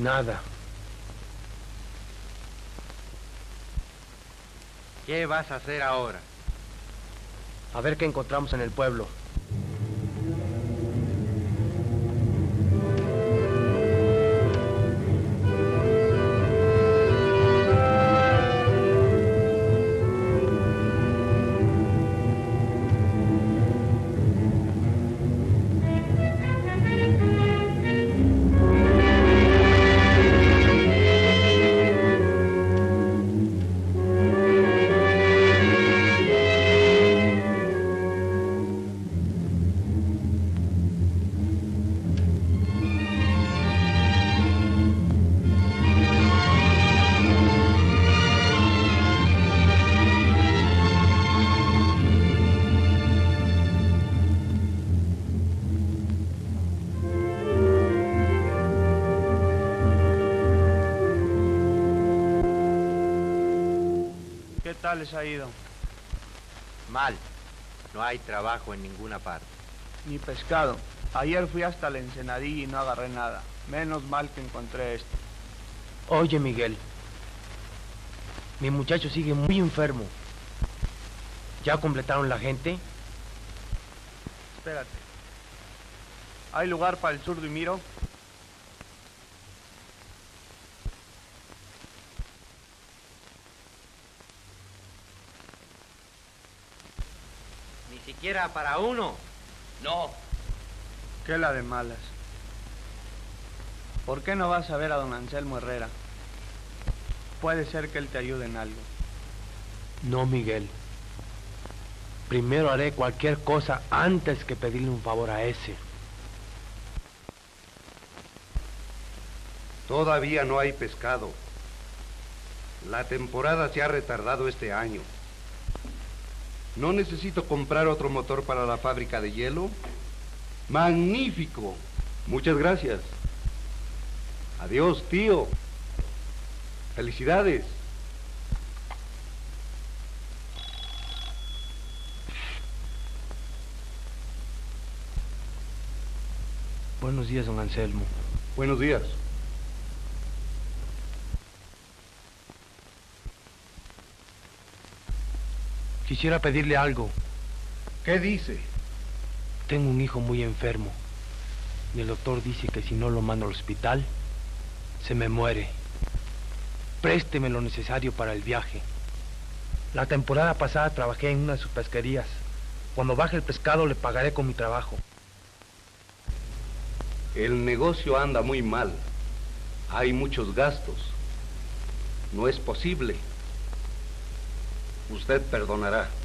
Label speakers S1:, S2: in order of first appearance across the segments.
S1: Nada.
S2: ¿Qué vas a hacer ahora?
S1: A ver qué encontramos en el pueblo.
S3: Tal les ha ido?
S2: Mal. No hay trabajo en ninguna parte.
S3: Ni pescado. Ayer fui hasta la ensenadilla y no agarré nada. Menos mal que encontré esto.
S1: Oye, Miguel. Mi muchacho sigue muy enfermo. ¿Ya completaron la gente?
S3: Espérate. ¿Hay lugar para el zurdo y miro?
S2: Ni siquiera para uno.
S4: No,
S3: ¿Qué la de malas? ¿Por qué no vas a ver a don Anselmo Herrera? Puede ser que él te ayude en algo.
S1: No, Miguel. Primero haré cualquier cosa antes que pedirle un favor a ese.
S5: Todavía no hay pescado. La temporada se ha retardado este año. ¿No necesito comprar otro motor para la fábrica de hielo? Magnífico. Muchas gracias. Adiós, tío. Felicidades.
S1: Buenos días, don Anselmo.
S5: Buenos días.
S1: Quisiera pedirle algo.
S5: ¿Qué dice?
S1: Tengo un hijo muy enfermo. Y el doctor dice que si no lo mando al hospital, se me muere. Présteme lo necesario para el viaje. La temporada pasada trabajé en una de sus pesquerías. Cuando baje el pescado le pagaré con mi trabajo.
S5: El negocio anda muy mal. Hay muchos gastos. No es posible. Usted perdonará.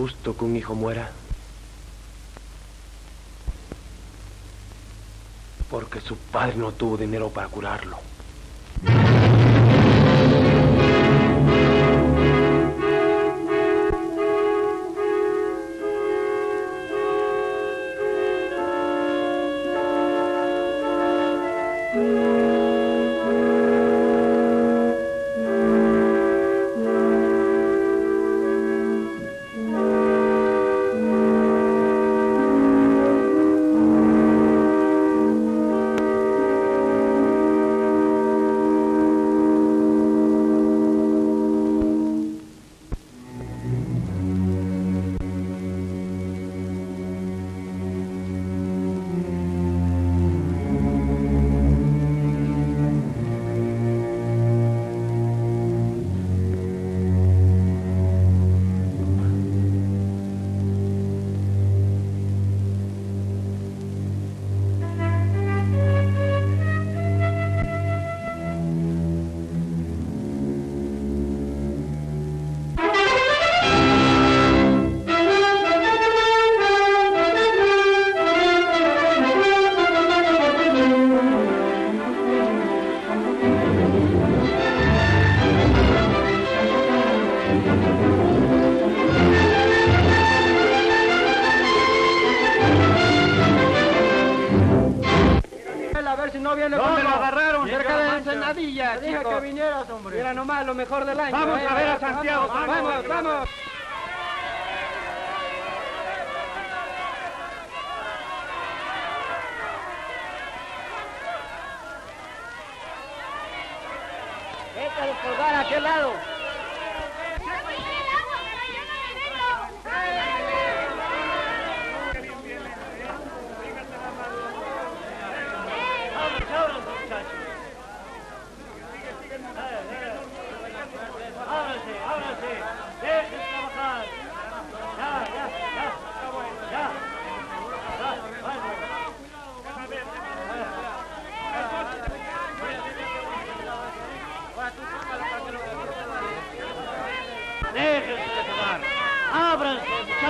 S1: justo que un hijo muera? Porque su padre no tuvo dinero para curarlo.
S6: nomás lo mejor del año.
S7: Vamos
S6: eh,
S7: a ver a Santiago.
S6: vamos.
S7: vamos.
S6: vamos.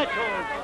S8: tackles.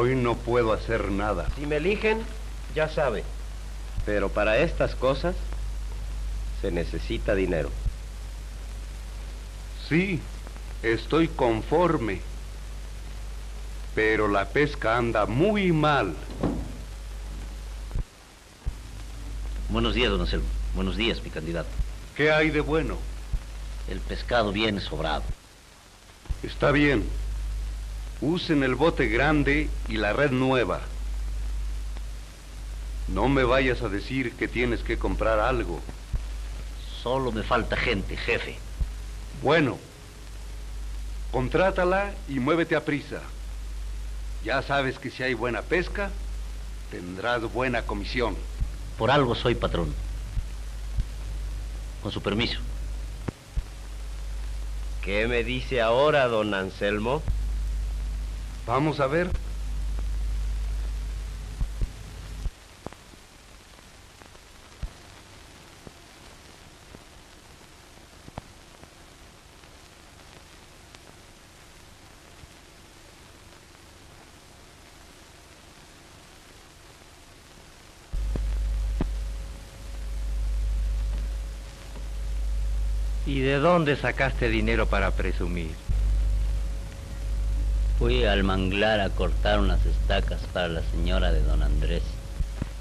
S5: Hoy no puedo hacer nada.
S9: Si me eligen, ya sabe. Pero para estas cosas se necesita dinero.
S5: Sí, estoy conforme. Pero la pesca anda muy mal.
S10: Buenos días, don Anselmo. Buenos días, mi candidato.
S5: ¿Qué hay de bueno?
S10: El pescado viene sobrado.
S5: Está bien. Usen el bote grande y la red nueva. No me vayas a decir que tienes que comprar algo.
S10: Solo me falta gente, jefe.
S5: Bueno, contrátala y muévete a prisa. Ya sabes que si hay buena pesca, tendrás buena comisión.
S10: Por algo soy patrón. Con su permiso.
S9: ¿Qué me dice ahora, don Anselmo?
S5: Vamos a ver.
S2: ¿Y de dónde sacaste dinero para presumir?
S8: Fui al manglar a cortar unas estacas para la señora de don Andrés.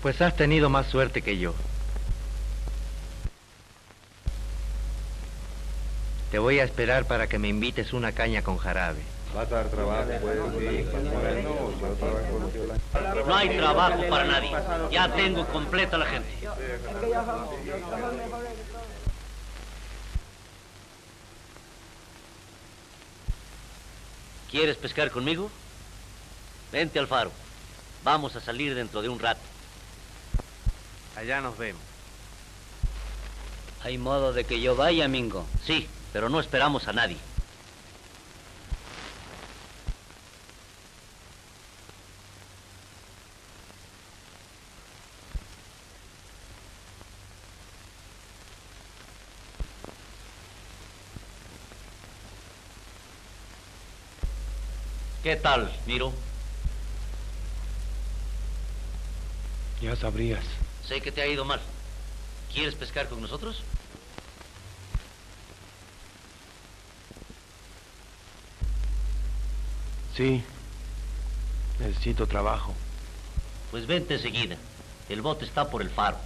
S2: Pues has tenido más suerte que yo. Te voy a esperar para que me invites una caña con jarabe.
S5: Va a dar trabajo, pues,
S10: No hay trabajo para nadie. Ya tengo completa la gente. ¿Quieres pescar conmigo? Vente al faro. Vamos a salir dentro de un rato.
S2: Allá nos vemos.
S8: ¿Hay modo de que yo vaya, Mingo?
S10: Sí, pero no esperamos a nadie. ¿Qué tal, Miro?
S1: Ya sabrías.
S10: Sé que te ha ido mal. ¿Quieres pescar con nosotros?
S1: Sí. Necesito trabajo.
S10: Pues vente enseguida. El bote está por el faro.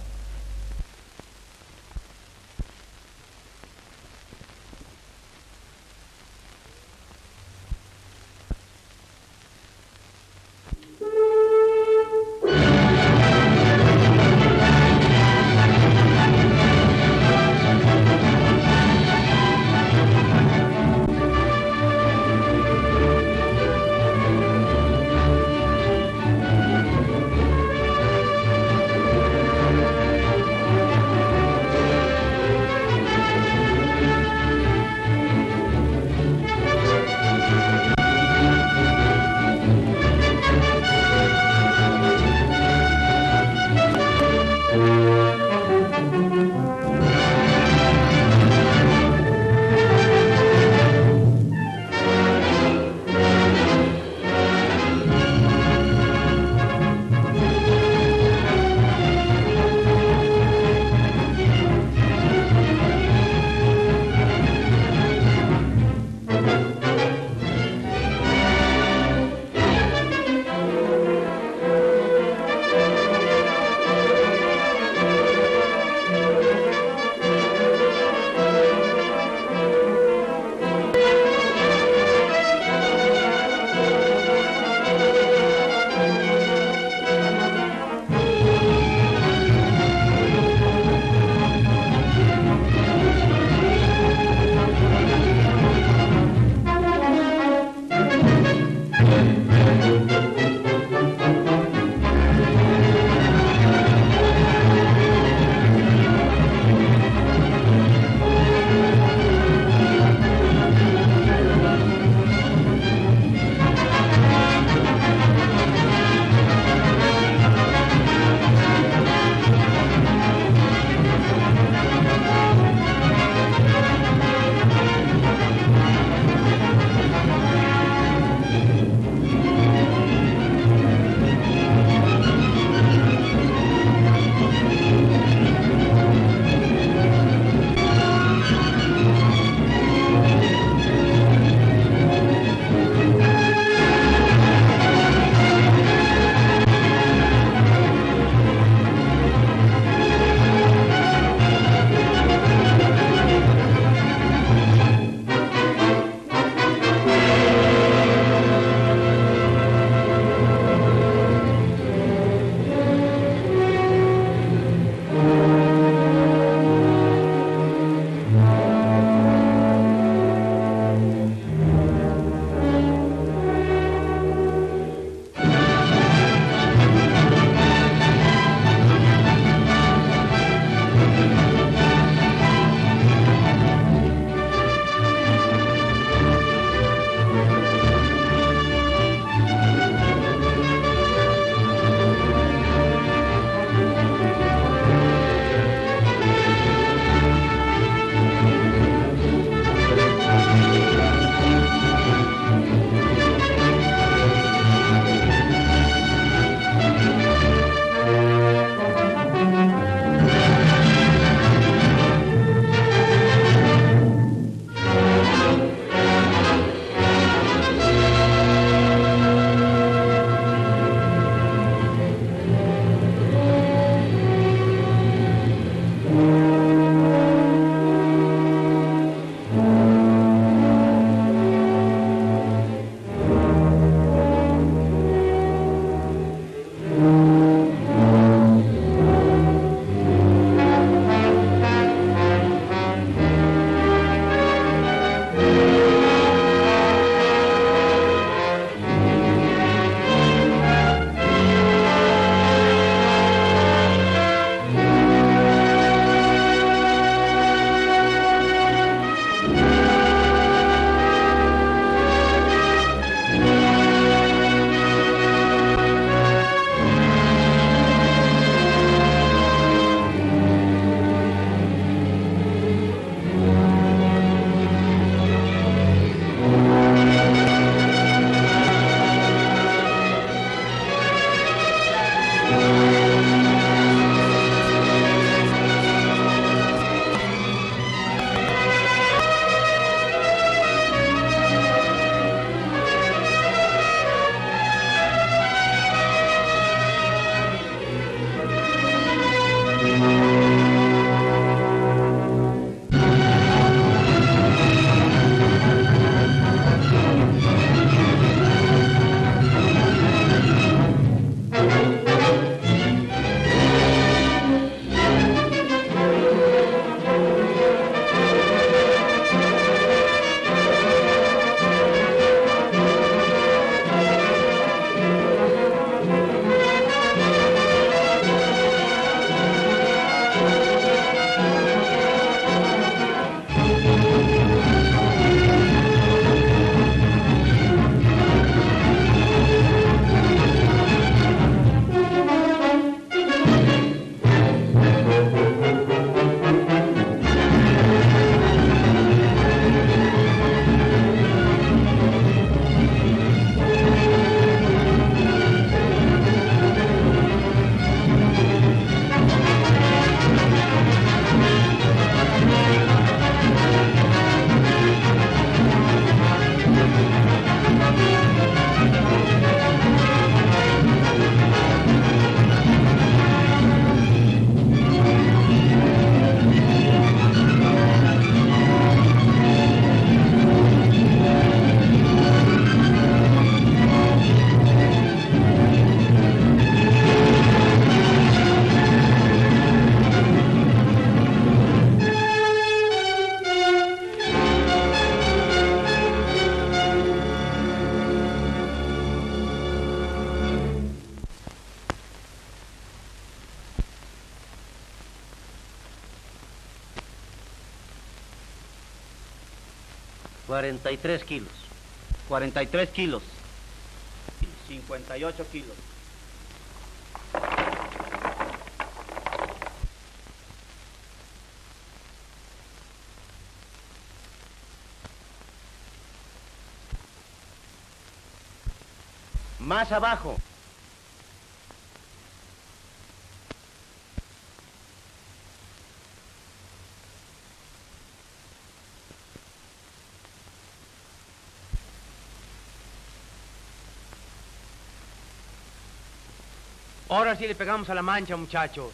S10: 43 kilos.
S11: 43 kilos. 58 kilos.
S9: Más abajo.
S1: Ahora sí le pegamos a la mancha, muchachos.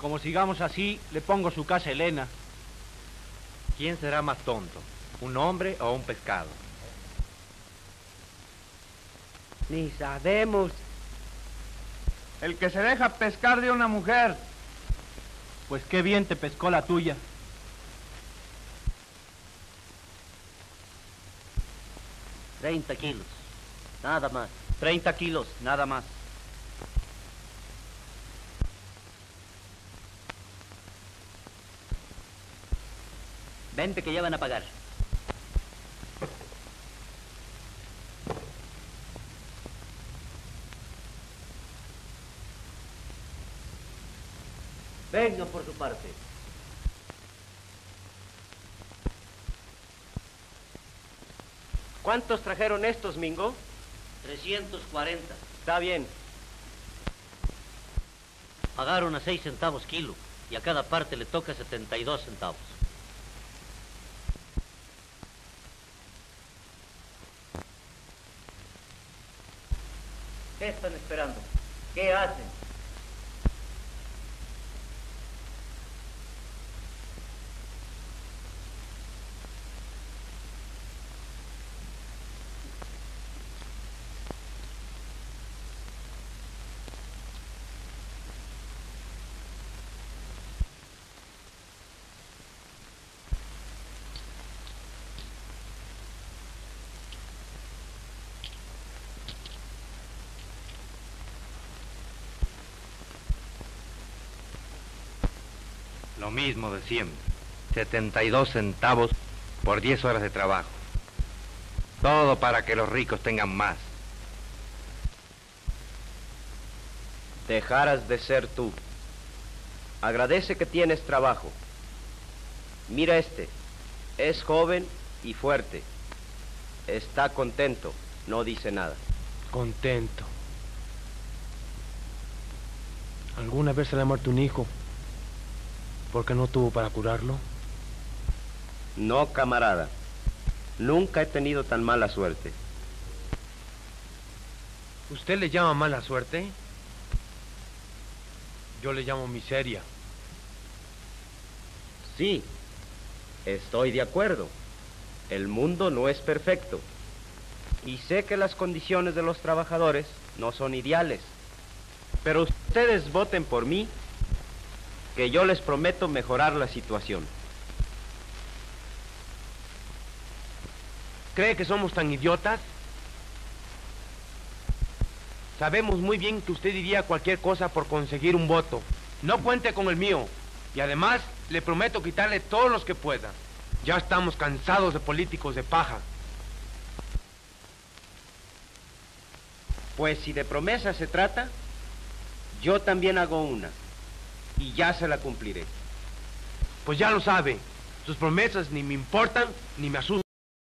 S11: Como sigamos así, le pongo su casa a Elena.
S2: ¿Quién será más tonto? ¿Un hombre o un pescado?
S4: Ni sabemos.
S3: El que se deja pescar de una mujer.
S11: Pues qué bien te pescó la tuya.
S10: Treinta kilos. Nada más.
S11: 30 kilos, nada más.
S8: Vente que ya van a pagar.
S10: Venga por su parte.
S9: ¿Cuántos trajeron estos, Mingo?
S10: 340.
S9: Está bien.
S10: Pagaron a 6 centavos kilo y a cada parte le toca 72 centavos. ¿Qué están esperando? ¿Qué hacen?
S2: Lo mismo de siempre. 72 centavos por 10 horas de trabajo. Todo para que los ricos tengan más.
S9: Dejaras de ser tú. Agradece que tienes trabajo. Mira este. Es joven y fuerte. Está contento. No dice nada.
S1: Contento. ¿Alguna vez se le ha muerto un hijo? Porque no tuvo para curarlo?
S9: No, camarada. Nunca he tenido tan mala suerte.
S1: ¿Usted le llama mala suerte? Yo le llamo miseria.
S9: Sí, estoy de acuerdo. El mundo no es perfecto. Y sé que las condiciones de los trabajadores no son ideales. Pero ustedes voten por mí que yo les prometo mejorar la situación.
S1: ¿Cree que somos tan idiotas? Sabemos muy bien que usted diría cualquier cosa por conseguir un voto. No cuente con el mío. Y además, le prometo quitarle todos los que pueda. Ya estamos cansados de políticos de paja.
S9: Pues si de promesa se trata, yo también hago una y ya se la cumpliré.
S1: Pues ya lo sabe, sus promesas ni me importan ni me asustan.